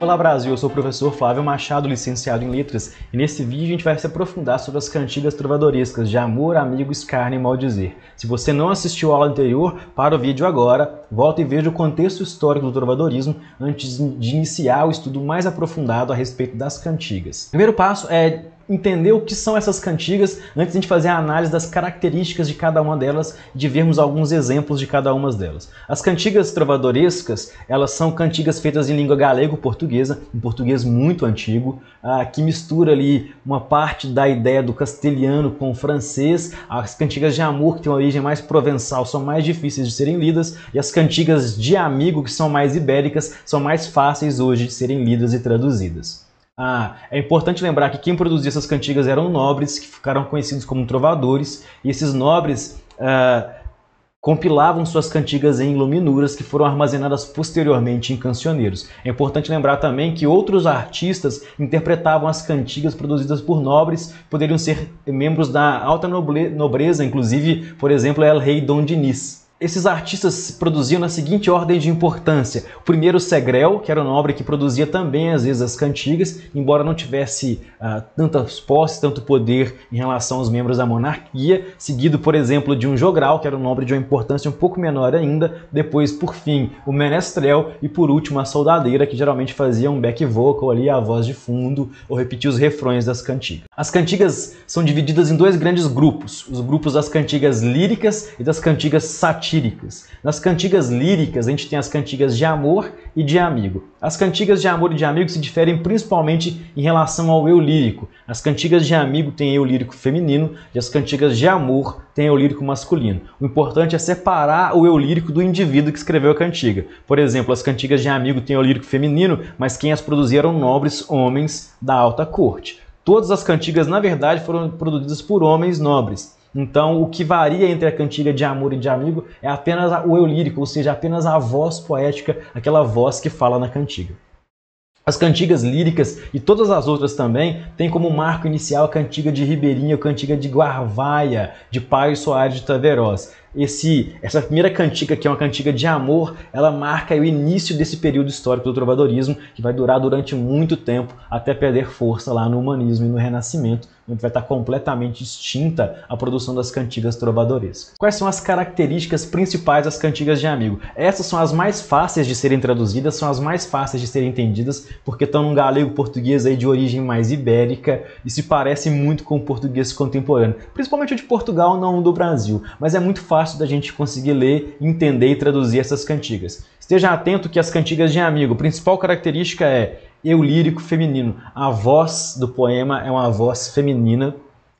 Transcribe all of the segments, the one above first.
Olá Brasil, eu sou o professor Flávio Machado, licenciado em Letras, e nesse vídeo a gente vai se aprofundar sobre as cantigas trovadorescas de amor, amigo, escárnio e maldizer. Se você não assistiu a aula anterior, para o vídeo agora, volta e veja o contexto histórico do trovadorismo antes de iniciar o estudo mais aprofundado a respeito das cantigas. O primeiro passo é entender o que são essas cantigas antes de fazer a análise das características de cada uma delas e de vermos alguns exemplos de cada uma delas. As cantigas trovadorescas, elas são cantigas feitas em língua galego-portuguesa, um português muito antigo, ah, que mistura ali uma parte da ideia do castelhano com o francês. As cantigas de amor, que têm uma origem mais provençal, são mais difíceis de serem lidas, e as cantigas de amigo, que são mais ibéricas, são mais fáceis hoje de serem lidas e traduzidas. Ah, é importante lembrar que quem produzia essas cantigas eram nobres, que ficaram conhecidos como trovadores, e esses nobres ah, compilavam suas cantigas em iluminuras que foram armazenadas posteriormente em cancioneiros. É importante lembrar também que outros artistas interpretavam as cantigas produzidas por nobres, poderiam ser membros da alta nobreza, inclusive, por exemplo, El Rei Dom Diniz. Esses artistas produziam na seguinte ordem de importância. O primeiro, Segrel, que era um nobre que produzia também, às vezes, as cantigas, embora não tivesse uh, tantas posses, tanto poder em relação aos membros da monarquia. Seguido, por exemplo, de um Jogral, que era um nobre de uma importância um pouco menor ainda. Depois, por fim, o Menestrel. E, por último, a soldadeira, que geralmente fazia um back vocal ali, a voz de fundo, ou repetia os refrões das cantigas. As cantigas são divididas em dois grandes grupos. Os grupos das cantigas líricas e das cantigas satírica satíricas. Nas cantigas líricas, a gente tem as cantigas de amor e de amigo. As cantigas de amor e de amigo se diferem principalmente em relação ao eu lírico. As cantigas de amigo têm eu lírico feminino e as cantigas de amor têm eu lírico masculino. O importante é separar o eu lírico do indivíduo que escreveu a cantiga. Por exemplo, as cantigas de amigo têm eu lírico feminino, mas quem as produziram eram nobres homens da alta corte. Todas as cantigas, na verdade, foram produzidas por homens nobres. Então, o que varia entre a cantiga de amor e de amigo é apenas o eu lírico, ou seja, apenas a voz poética, aquela voz que fala na cantiga. As cantigas líricas e todas as outras também têm como marco inicial a cantiga de Ribeirinha, a cantiga de Guarvaia, de Pai Soares de Taveroz esse, essa primeira cantiga, que é uma cantiga de amor, ela marca o início desse período histórico do trovadorismo, que vai durar durante muito tempo, até perder força lá no humanismo e no renascimento, onde vai estar completamente extinta a produção das cantigas trovadorescas. Quais são as características principais das cantigas de amigo? Essas são as mais fáceis de serem traduzidas, são as mais fáceis de serem entendidas, porque estão num galego português aí de origem mais ibérica e se parece muito com o português contemporâneo, principalmente o de Portugal, não o do Brasil, mas é muito fácil da gente conseguir ler, entender e traduzir essas cantigas. Esteja atento que as cantigas de amigo, a principal característica é eu lírico feminino. A voz do poema é uma voz feminina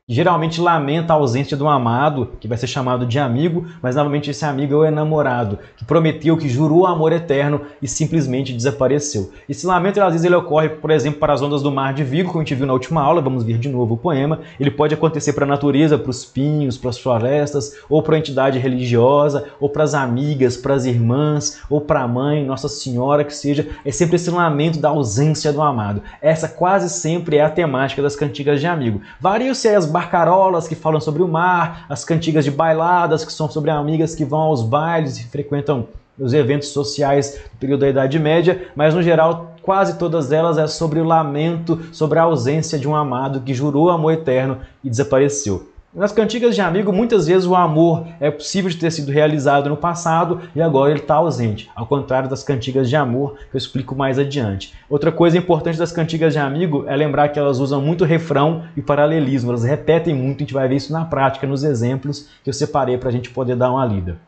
geralmente lamenta a ausência do amado, que vai ser chamado de amigo, mas novamente esse amigo é o enamorado, que prometeu, que jurou amor eterno e simplesmente desapareceu. Esse lamento, às vezes, ele ocorre, por exemplo, para as ondas do mar de Vigo, como a gente viu na última aula, vamos ver de novo o poema. Ele pode acontecer para a natureza, para os pinhos, para as florestas, ou para a entidade religiosa, ou para as amigas, para as irmãs, ou para a mãe, Nossa Senhora, que seja. É sempre esse lamento da ausência do amado. Essa quase sempre é a temática das cantigas de amigo. Varia se as barcarolas que falam sobre o mar, as cantigas de bailadas que são sobre amigas que vão aos bailes e frequentam os eventos sociais do período da Idade Média, mas no geral quase todas elas é sobre o lamento, sobre a ausência de um amado que jurou amor eterno e desapareceu. Nas cantigas de amigo, muitas vezes o amor é possível de ter sido realizado no passado e agora ele está ausente, ao contrário das cantigas de amor, que eu explico mais adiante. Outra coisa importante das cantigas de amigo é lembrar que elas usam muito refrão e paralelismo, elas repetem muito, a gente vai ver isso na prática, nos exemplos que eu separei para a gente poder dar uma lida.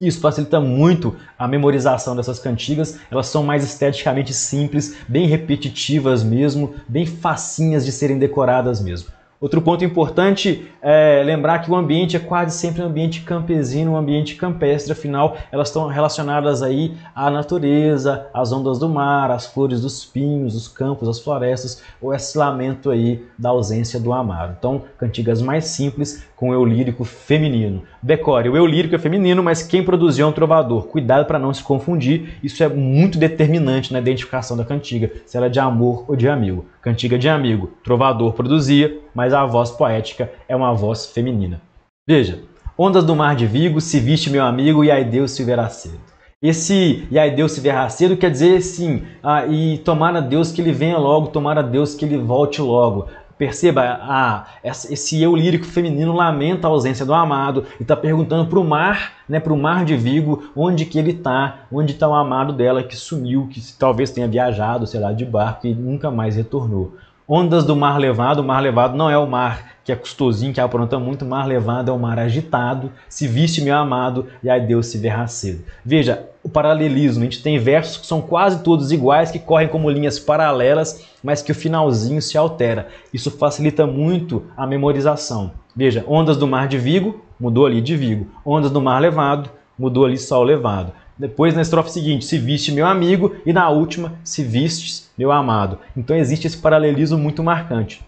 Isso facilita muito a memorização dessas cantigas, elas são mais esteticamente simples, bem repetitivas mesmo, bem facinhas de serem decoradas mesmo. Outro ponto importante é lembrar que o ambiente é quase sempre um ambiente campesino, um ambiente campestre, afinal elas estão relacionadas aí à natureza, às ondas do mar, às flores dos pinhos, os campos, as florestas, ou esse lamento aí da ausência do amado. Então, cantigas mais simples com eu lírico feminino. Decore, o eu lírico é feminino, mas quem produziu é um trovador. Cuidado para não se confundir, isso é muito determinante na identificação da cantiga, se ela é de amor ou de amigo. Cantiga de amigo, trovador produzia, mas a voz poética é uma voz feminina. Veja, ondas do mar de Vigo, se viste meu amigo e ai Deus se verá cedo. Esse e aí Deus se verá cedo quer dizer assim, ah, e tomara Deus que ele venha logo, tomara Deus que ele volte logo. Perceba, esse eu lírico feminino lamenta a ausência do amado e está perguntando para o mar, né, para o mar de Vigo, onde que ele está, onde está o amado dela que sumiu, que talvez tenha viajado, sei lá, de barco e nunca mais retornou. Ondas do mar levado, o mar levado não é o mar que é custosinho, que apronta muito, o mar levado é o mar agitado, se viste meu amado, e aí Deus se verá cedo. Veja, o paralelismo, a gente tem versos que são quase todos iguais, que correm como linhas paralelas, mas que o finalzinho se altera. Isso facilita muito a memorização. Veja, ondas do mar de Vigo, mudou ali de Vigo. Ondas do mar levado, mudou ali sol levado. Depois, na estrofe seguinte, se viste meu amigo, e na última, se vistes meu amado. Então existe esse paralelismo muito marcante.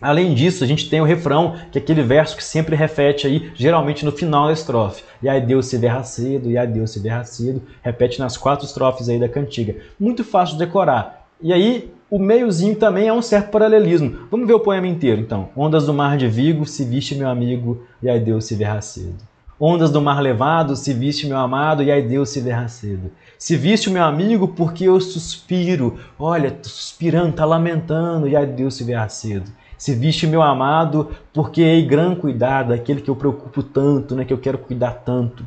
Além disso, a gente tem o refrão, que é aquele verso que sempre repete aí, geralmente no final da estrofe. E aí Deus se verra cedo, e aí Deus se verra cedo, repete nas quatro estrofes aí da cantiga. Muito fácil de decorar. E aí, o meiozinho também é um certo paralelismo. Vamos ver o poema inteiro, então. Ondas do mar de Vigo, se viste meu amigo, e aí Deus se verra cedo. Ondas do mar levado, se viste meu amado, e aí Deus se verá cedo. Se viste meu amigo, porque eu suspiro. Olha, tô suspirando, tá lamentando, e aí Deus se verá cedo. Se viste meu amado, porque hei gran cuidado, aquele que eu preocupo tanto, né, que eu quero cuidar tanto.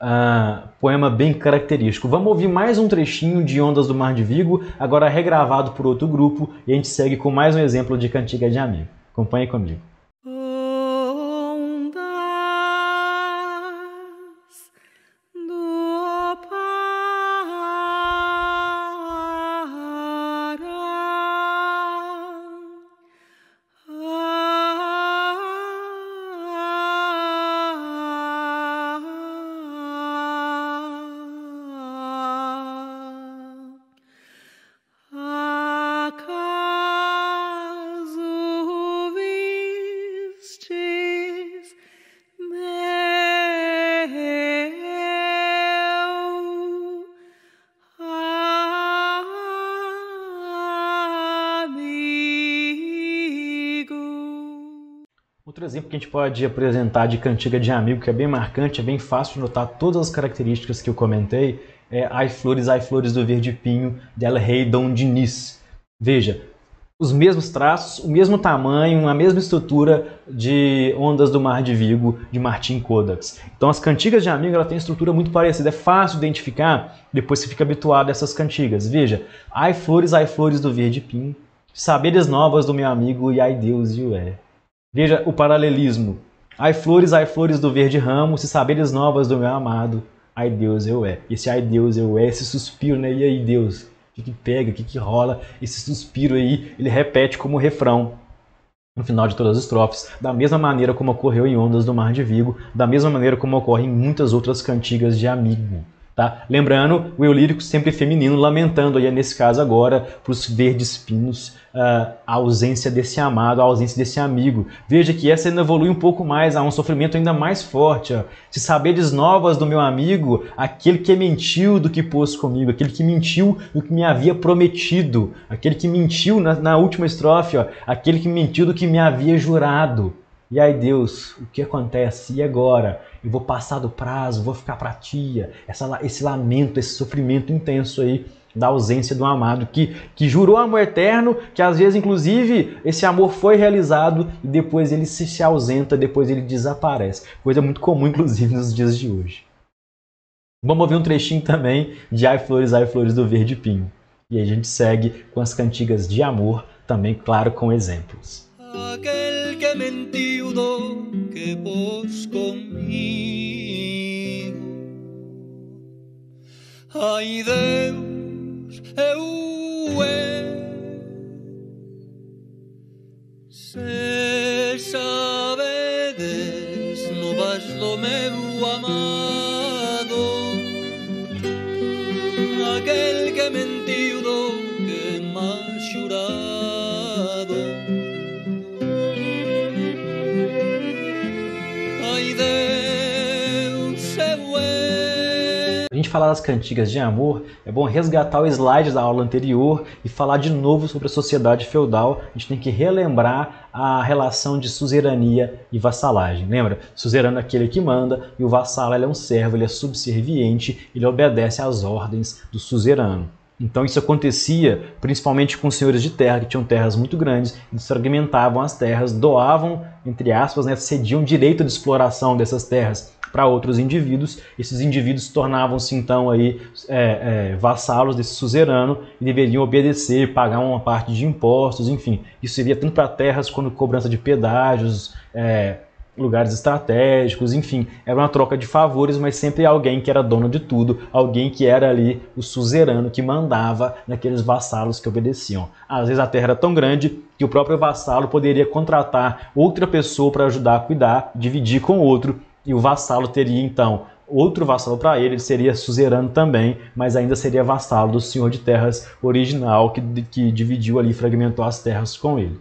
Ah, poema bem característico. Vamos ouvir mais um trechinho de Ondas do Mar de Vigo, agora regravado por outro grupo, e a gente segue com mais um exemplo de cantiga de amigo. Acompanhe comigo. Outro exemplo que a gente pode apresentar de cantiga de amigo, que é bem marcante, é bem fácil de notar todas as características que eu comentei, é Ai Flores, Ai Flores do Verde Pinho, del Rei Dom Diniz. Veja, os mesmos traços, o mesmo tamanho, a mesma estrutura de Ondas do Mar de Vigo, de Martin Kodaks. Então as cantigas de amigo ela tem estrutura muito parecida, é fácil identificar, depois você fica habituado a essas cantigas. Veja, Ai Flores, Ai Flores do Verde Pinho, Saberes Novas do Meu Amigo e Ai Deus e o É. Veja o paralelismo. Ai flores, ai flores do verde ramo, se saberes novas do meu amado, ai Deus eu é. Esse ai Deus eu é, esse suspiro, né? E aí Deus, o que, que pega, o que, que rola? Esse suspiro aí, ele repete como refrão no final de todas as estrofes, da mesma maneira como ocorreu em Ondas do Mar de Vigo, da mesma maneira como ocorre em muitas outras cantigas de amigo. Tá? Lembrando, o eu lírico sempre feminino, lamentando aí, nesse caso agora, para os verdes pinos, uh, a ausência desse amado, a ausência desse amigo. Veja que essa ainda evolui um pouco mais, há um sofrimento ainda mais forte. Ó. Se saberes novas do meu amigo, aquele que mentiu do que pôs comigo, aquele que mentiu do que me havia prometido, aquele que mentiu na, na última estrofe, ó, aquele que mentiu do que me havia jurado. E aí, Deus, o que acontece? E agora? Eu vou passar do prazo, vou ficar para tia. Essa, esse lamento, esse sofrimento intenso aí da ausência do amado, que, que jurou amor eterno, que às vezes, inclusive, esse amor foi realizado e depois ele se, se ausenta, depois ele desaparece. Coisa muito comum, inclusive, nos dias de hoje. Vamos ouvir um trechinho também de Ai Flores, Ai Flores do Verde Pinho. E a gente segue com as cantigas de amor, também, claro, com exemplos. aquel que mentiu do que vos conmigo. Ai Deus, eu gente falar das cantigas de amor, é bom resgatar o slide da aula anterior e falar de novo sobre a sociedade feudal. A gente tem que relembrar a relação de suzerania e vassalagem. Lembra? Suzerano é aquele que manda e o vassalo é um servo, ele é subserviente, ele obedece às ordens do suzerano. Então isso acontecia principalmente com senhores de terra, que tinham terras muito grandes, eles fragmentavam as terras, doavam, entre aspas, né, cediam direito de exploração dessas terras para outros indivíduos. Esses indivíduos tornavam-se então aí é, é, vassalos desse suzerano e deveriam obedecer, pagar uma parte de impostos, enfim. Isso seria tanto para terras quanto cobrança de pedágios, é, lugares estratégicos, enfim, era uma troca de favores, mas sempre alguém que era dono de tudo, alguém que era ali o suzerano que mandava naqueles vassalos que obedeciam. Às vezes a terra era tão grande que o próprio vassalo poderia contratar outra pessoa para ajudar a cuidar, dividir com outro, e o vassalo teria então outro vassalo para ele, ele seria suzerano também, mas ainda seria vassalo do senhor de terras original que, que dividiu ali, fragmentou as terras com ele.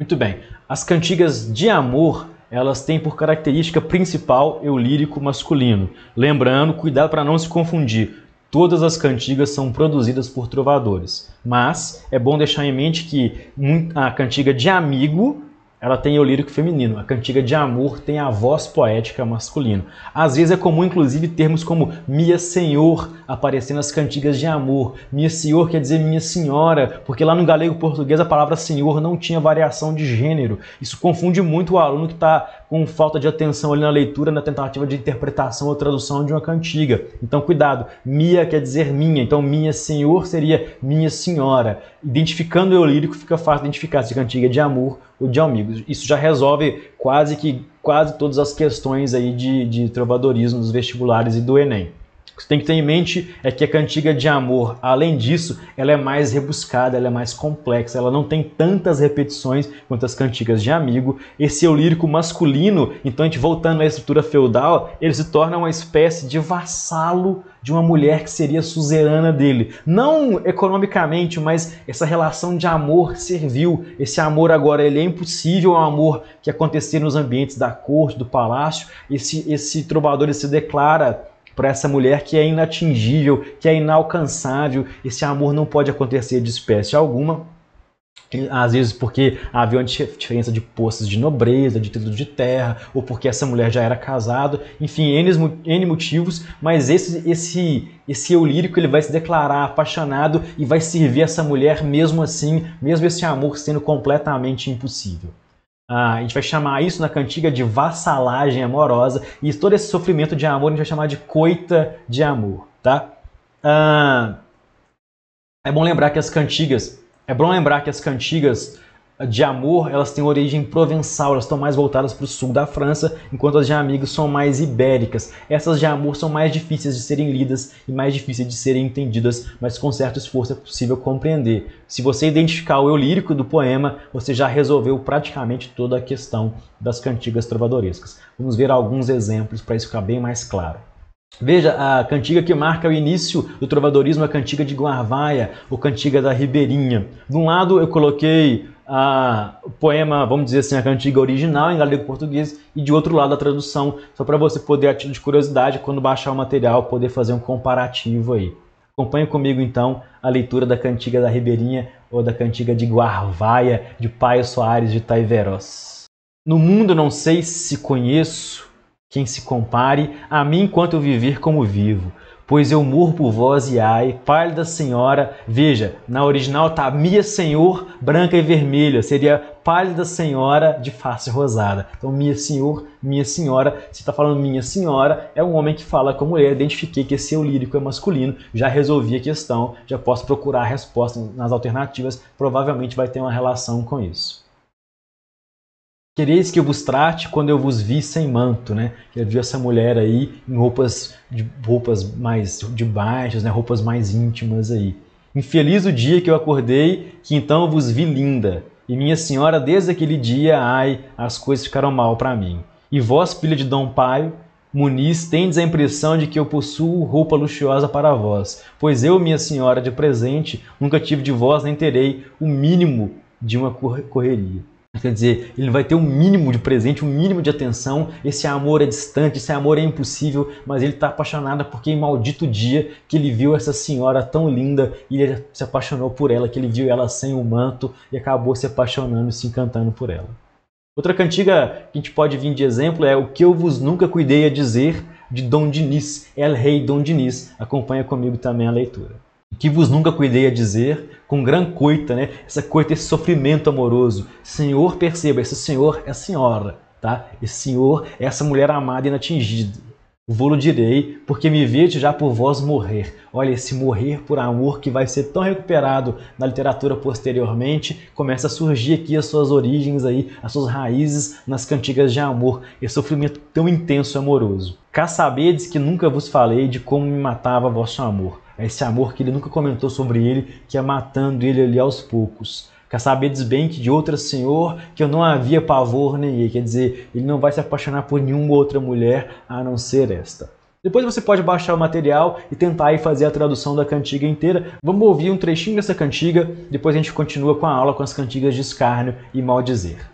Muito bem, as cantigas de amor elas têm por característica principal o lírico masculino. Lembrando, cuidado para não se confundir. Todas as cantigas são produzidas por trovadores, mas é bom deixar em mente que a cantiga de amigo ela tem o lírico feminino. A cantiga de amor tem a voz poética masculina. Às vezes é comum, inclusive, termos como minha senhor aparecendo nas cantigas de amor. Minha senhor quer dizer minha senhora, porque lá no galego português a palavra senhor não tinha variação de gênero. Isso confunde muito o aluno que está com falta de atenção ali na leitura, na tentativa de interpretação ou tradução de uma cantiga. Então, cuidado. Mia quer dizer minha. Então, minha senhor seria minha senhora. Identificando o lírico, fica fácil identificar se cantiga de amor ou de amigos. Isso já resolve quase que quase todas as questões aí de, de trovadorismo dos vestibulares e do Enem. O que você tem que ter em mente é que a cantiga de amor, além disso, ela é mais rebuscada, ela é mais complexa, ela não tem tantas repetições quanto as cantigas de amigo. Esse é o lírico masculino, então a gente voltando à estrutura feudal, ele se torna uma espécie de vassalo de uma mulher que seria suzerana dele. Não economicamente, mas essa relação de amor servil. Esse amor agora ele é impossível, é um amor que acontecia nos ambientes da corte, do palácio. Esse, esse trovador ele se declara para essa mulher que é inatingível, que é inalcançável. Esse amor não pode acontecer de espécie alguma. Às vezes porque havia uma diferença de postos de nobreza, de título de terra, ou porque essa mulher já era casada, enfim, N, N motivos, mas esse, esse, esse eu lírico ele vai se declarar apaixonado e vai servir essa mulher mesmo assim, mesmo esse amor sendo completamente impossível. Ah, a gente vai chamar isso na cantiga de vassalagem amorosa e todo esse sofrimento de amor a gente vai chamar de coita de amor, tá? Ah, é bom lembrar que as cantigas, é bom lembrar que as cantigas de amor, elas têm origem provençal, elas estão mais voltadas para o sul da França, enquanto as de amigos são mais ibéricas. Essas de amor são mais difíceis de serem lidas e mais difíceis de serem entendidas, mas com certo esforço é possível compreender. Se você identificar o eu lírico do poema, você já resolveu praticamente toda a questão das cantigas trovadorescas. Vamos ver alguns exemplos para isso ficar bem mais claro. Veja, a cantiga que marca o início do trovadorismo é a cantiga de Guarvaia, ou cantiga da Ribeirinha. De um lado eu coloquei a, o poema, vamos dizer assim, a cantiga original em galego português e de outro lado a tradução, só para você poder, a título de curiosidade, quando baixar o material, poder fazer um comparativo aí. Acompanhe comigo então a leitura da cantiga da Ribeirinha ou da cantiga de Guarvaia de Paio Soares de Taiveros. No mundo não sei se conheço quem se compare a mim enquanto eu viver como vivo pois eu morro por vós e ai, pálida senhora, veja, na original tá minha senhor, branca e vermelha, seria pálida senhora de face rosada. Então, minha senhor, minha senhora, se está falando minha senhora, é um homem que fala com mulher, identifiquei que esse eu lírico é masculino, já resolvi a questão, já posso procurar a resposta nas alternativas, provavelmente vai ter uma relação com isso. Quereis que eu vos trate quando eu vos vi sem manto, né? Eu vi essa mulher aí em roupas de roupas mais de baixas, né? Roupas mais íntimas aí. Infeliz o dia que eu acordei, que então eu vos vi linda. E minha senhora, desde aquele dia, ai, as coisas ficaram mal para mim. E vós, filha de Dom Paio, Muniz, tendes a impressão de que eu possuo roupa luxuosa para vós, pois eu, minha senhora, de presente, nunca tive de vós nem terei o mínimo de uma correria. Quer dizer, ele vai ter um mínimo de presente, um mínimo de atenção. Esse amor é distante, esse amor é impossível, mas ele está apaixonado porque em maldito dia que ele viu essa senhora tão linda e ele se apaixonou por ela, que ele viu ela sem o manto e acabou se apaixonando e se encantando por ela. Outra cantiga que a gente pode vir de exemplo é O que eu vos nunca cuidei a dizer, de Dom Diniz, El Rei Dom Diniz. Acompanha comigo também a leitura que vos nunca cuidei a dizer, com gran coita, né? Essa coita, esse sofrimento amoroso. Senhor, perceba, esse senhor é a senhora, tá? Esse senhor é essa mulher amada e inatingida. Vou-lo direi, porque me vejo já por vós morrer. Olha, esse morrer por amor que vai ser tão recuperado na literatura posteriormente, começa a surgir aqui as suas origens aí, as suas raízes nas cantigas de amor, esse sofrimento tão intenso e amoroso. Cá sabedes que nunca vos falei de como me matava vosso amor esse amor que ele nunca comentou sobre ele, que é matando ele ali aos poucos. Quer sabedes bem que de outra senhor que eu não havia pavor nem quer dizer, ele não vai se apaixonar por nenhuma outra mulher a não ser esta. Depois você pode baixar o material e tentar aí fazer a tradução da cantiga inteira. Vamos ouvir um trechinho dessa cantiga, depois a gente continua com a aula com as cantigas de escárnio e maldizer.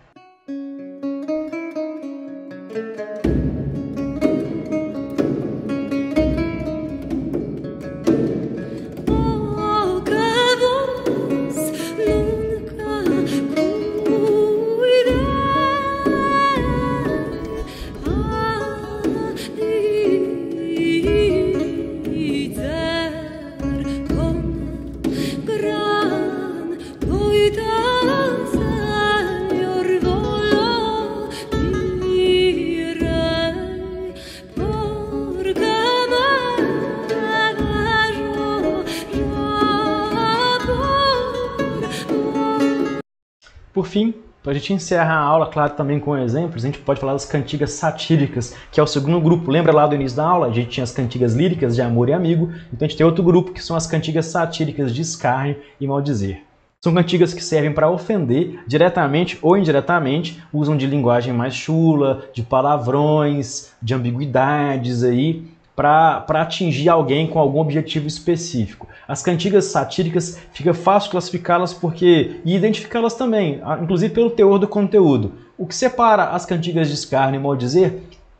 Para a gente encerrar a aula, claro, também com exemplos, a gente pode falar das cantigas satíricas, que é o segundo grupo. Lembra lá do início da aula? A gente tinha as cantigas líricas de amor e amigo, então a gente tem outro grupo que são as cantigas satíricas de escárnio e maldizer. São cantigas que servem para ofender, diretamente ou indiretamente, usam de linguagem mais chula, de palavrões, de ambiguidades aí, para atingir alguém com algum objetivo específico. As cantigas satíricas fica fácil classificá-las porque e identificá-las também, inclusive pelo teor do conteúdo. O que separa as cantigas de escárnio e maldizer,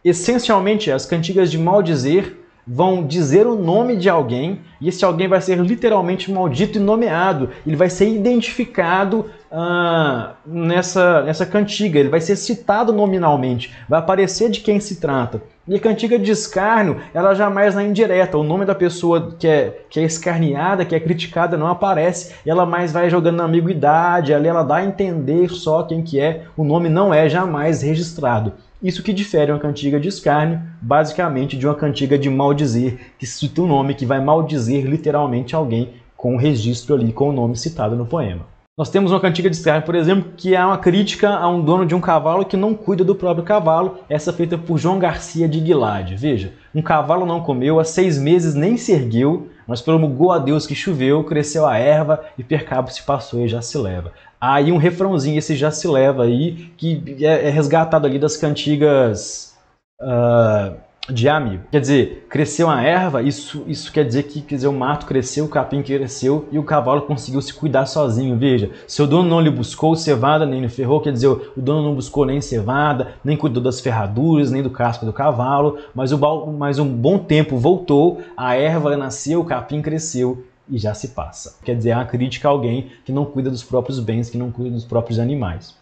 essencialmente as cantigas de maldizer vão dizer o nome de alguém e esse alguém vai ser literalmente maldito e nomeado. Ele vai ser identificado ah, nessa, nessa cantiga, ele vai ser citado nominalmente, vai aparecer de quem se trata. E a cantiga de escárnio, ela jamais na indireta, o nome da pessoa que é, que é escarneada, que é criticada, não aparece, ela mais vai jogando na ambiguidade, ali ela dá a entender só quem que é, o nome não é jamais registrado. Isso que difere uma cantiga de escárnio, basicamente, de uma cantiga de maldizer, que cita um nome que vai maldizer literalmente alguém com o registro ali, com o nome citado no poema. Nós temos uma cantiga de escárnio, por exemplo, que é uma crítica a um dono de um cavalo que não cuida do próprio cavalo, essa feita por João Garcia de Guilade. Veja, um cavalo não comeu, há seis meses nem se ergueu, mas promulgou a Deus que choveu, cresceu a erva e percabo se passou e já se leva. Aí um refrãozinho, esse já se leva aí, que é, é resgatado ali das cantigas uh, de amigo. Quer dizer, cresceu a erva, isso, isso quer dizer que quer dizer, o mato cresceu, o capim cresceu e o cavalo conseguiu se cuidar sozinho. Veja, seu dono não lhe buscou cevada nem lhe ferrou, quer dizer, o dono não buscou nem cevada, nem cuidou das ferraduras, nem do casco do cavalo, mas, o, mas um bom tempo voltou, a erva nasceu, o capim cresceu e já se passa. Quer dizer, é uma crítica a alguém que não cuida dos próprios bens, que não cuida dos próprios animais.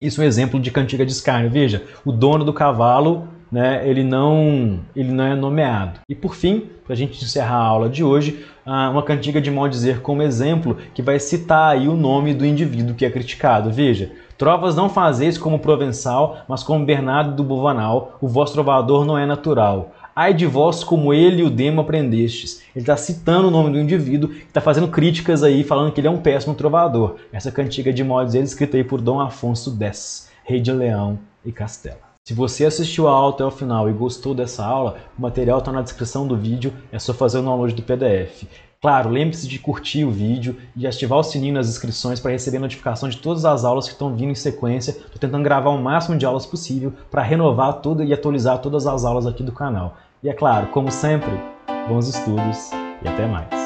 Isso é um exemplo de cantiga de escárnio. Veja, o dono do cavalo, né, ele, não, ele não é nomeado. E por fim, para a gente encerrar a aula de hoje, uma cantiga de mal dizer como exemplo que vai citar aí o nome do indivíduo que é criticado. Veja, trovas não fazeis como Provençal, mas como Bernardo do Buvanal, o vosso trovador não é natural. Ai de vós como ele e o demo aprendestes. Ele está citando o nome do indivíduo, está fazendo críticas aí, falando que ele é um péssimo trovador. Essa cantiga de modos ele escrita aí por Dom Afonso X, rei de Leão e Castela. Se você assistiu a aula até o final e gostou dessa aula, o material está na descrição do vídeo, é só fazer o download do PDF. Claro, lembre-se de curtir o vídeo e ativar o sininho nas inscrições para receber notificação de todas as aulas que estão vindo em sequência. Estou tentando gravar o máximo de aulas possível para renovar tudo e atualizar todas as aulas aqui do canal. E é claro, como sempre, bons estudos e até mais.